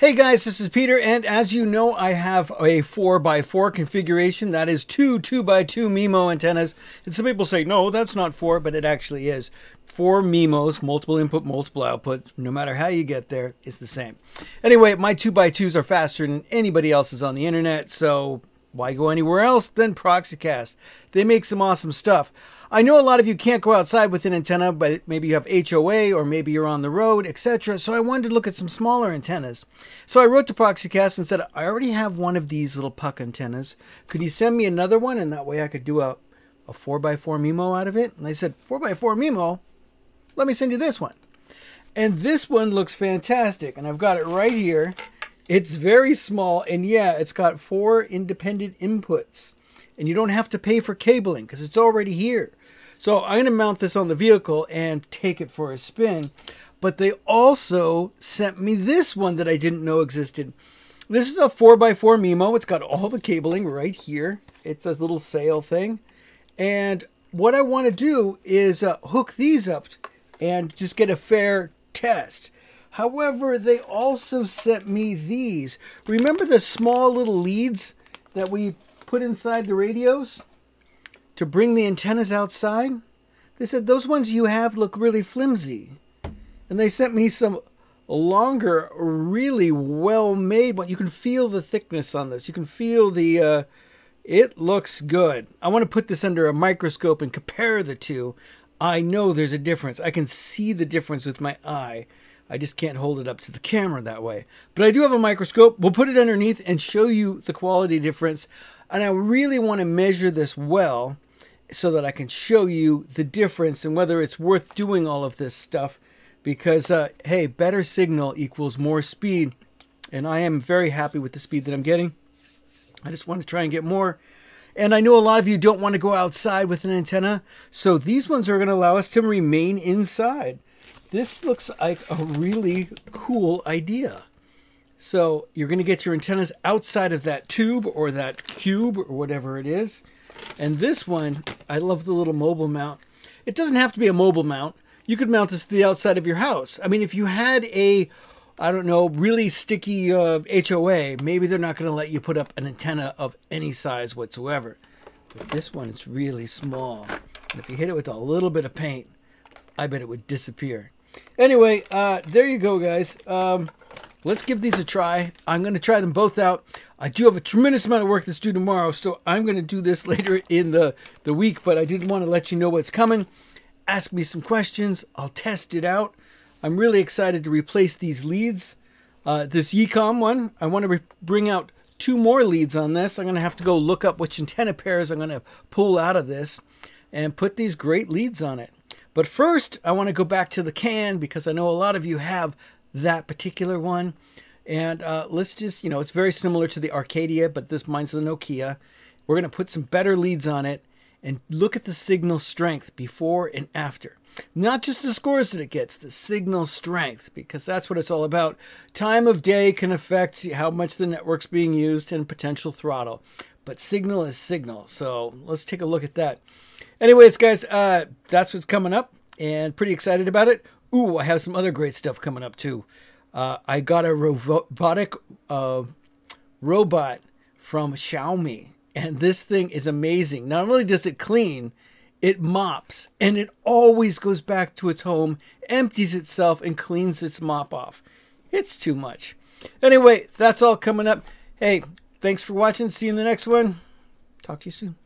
Hey guys, this is Peter, and as you know, I have a 4x4 configuration. That is two 2x2 MIMO antennas. And some people say, no, that's not four, but it actually is. Four MIMOs, multiple input, multiple output. No matter how you get there, it's the same. Anyway, my 2x2s are faster than anybody else's on the internet, so why go anywhere else than Proxicast? They make some awesome stuff. I know a lot of you can't go outside with an antenna, but maybe you have HOA or maybe you're on the road, etc. So I wanted to look at some smaller antennas. So I wrote to Proxicast and said, I already have one of these little puck antennas. Could you send me another one? And that way I could do a, a 4x4 MIMO out of it. And they said, 4x4 MIMO? Let me send you this one. And this one looks fantastic. And I've got it right here. It's very small. And yeah, it's got four independent inputs. And you don't have to pay for cabling because it's already here. So I'm going to mount this on the vehicle and take it for a spin. But they also sent me this one that I didn't know existed. This is a 4x4 MIMO. It's got all the cabling right here. It's a little sail thing. And what I want to do is uh, hook these up and just get a fair test. However, they also sent me these. Remember the small little leads that we put inside the radios? to bring the antennas outside. They said those ones you have look really flimsy. And they sent me some longer, really well made one. You can feel the thickness on this. You can feel the, uh, it looks good. I want to put this under a microscope and compare the two. I know there's a difference. I can see the difference with my eye. I just can't hold it up to the camera that way. But I do have a microscope. We'll put it underneath and show you the quality difference. And I really want to measure this well so that I can show you the difference and whether it's worth doing all of this stuff because uh, hey better signal equals more speed and I am very happy with the speed that I'm getting I just want to try and get more and I know a lot of you don't want to go outside with an antenna so these ones are going to allow us to remain inside this looks like a really cool idea so you're going to get your antennas outside of that tube or that cube or whatever it is and this one, I love the little mobile mount. It doesn't have to be a mobile mount. You could mount this to the outside of your house. I mean, if you had a, I don't know, really sticky uh, HOA, maybe they're not going to let you put up an antenna of any size whatsoever. But this one is really small. And if you hit it with a little bit of paint, I bet it would disappear. Anyway, uh, there you go, guys. Um, let's give these a try. I'm going to try them both out. I do have a tremendous amount of work that's due tomorrow, so I'm going to do this later in the, the week, but I did want to let you know what's coming. Ask me some questions. I'll test it out. I'm really excited to replace these leads. Uh, this Yecom one, I want to bring out two more leads on this. I'm going to have to go look up which antenna pairs I'm going to pull out of this and put these great leads on it. But first, I want to go back to the can because I know a lot of you have that particular one. And uh, let's just, you know, it's very similar to the Arcadyan, but this mine's the Nokia. We're going to put some better leads on it and look at the signal strength before and after. Not just the scores that it gets, the signal strength, because that's what it's all about. Time of day can affect how much the network's being used and potential throttle. But signal is signal. So let's take a look at that. Anyways, guys, uh, that's what's coming up and pretty excited about it. Ooh, I have some other great stuff coming up too. Uh, I got a robotic uh, robot from Xiaomi, and this thing is amazing. Not only does it clean, it mops, and it always goes back to its home, empties itself, and cleans its mop off. It's too much. Anyway, that's all coming up. Hey, thanks for watching. See you in the next one. Talk to you soon.